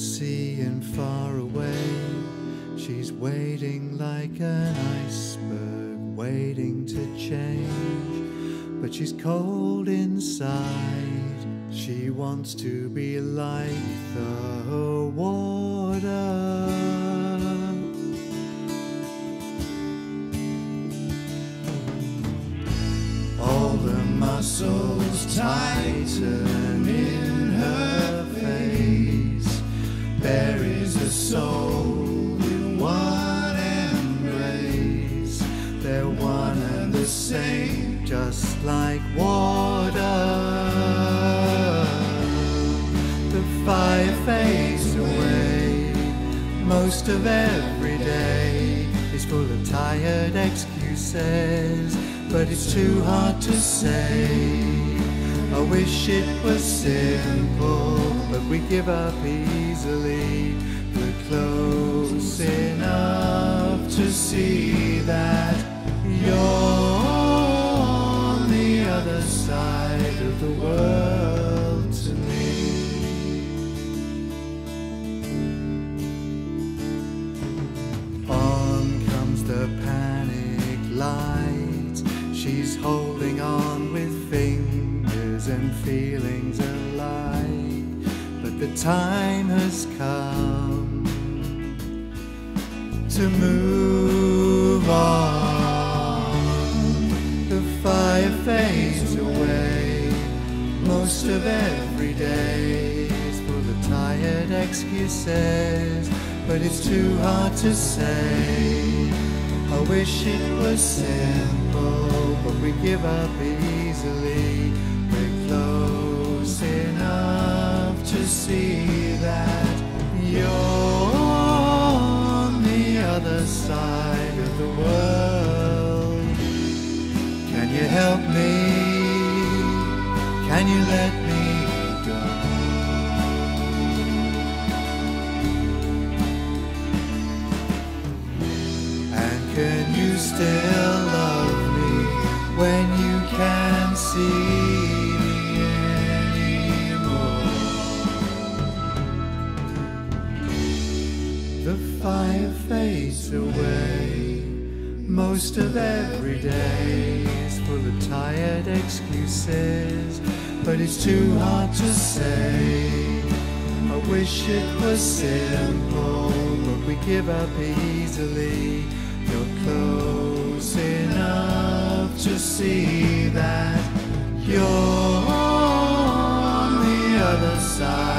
sea and far away. She's waiting like an iceberg, waiting to change. But she's cold inside. She wants to be like the water. All the muscles tighten. Just like water. The fire fades away. Most of every day is full of tired excuses, but it's too hard to say. I wish it was simple, but we give up easily. We're close enough to see that you're side of the world to me. On comes the panic light. She's holding on with fingers and feelings alike. But the time has come to move on. The fire fades. Most of every day is full of tired excuses, but it's too hard to say. I wish it was simple, but we give up easily. We're close enough to see that you're Can you let me go? And can you still love me when you can't see me anymore? The fire fades away. Most of every day full of tired excuses, but it's too hard to say. I wish it was simple, but we give up easily. You're close enough to see that you're on the other side.